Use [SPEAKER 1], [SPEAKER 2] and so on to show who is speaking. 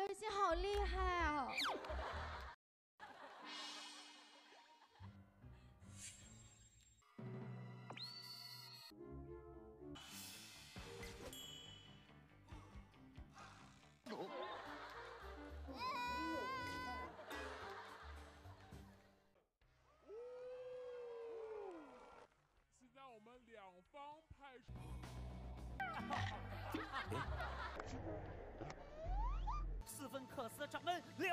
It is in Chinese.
[SPEAKER 1] 刘雨欣好厉害啊！
[SPEAKER 2] 十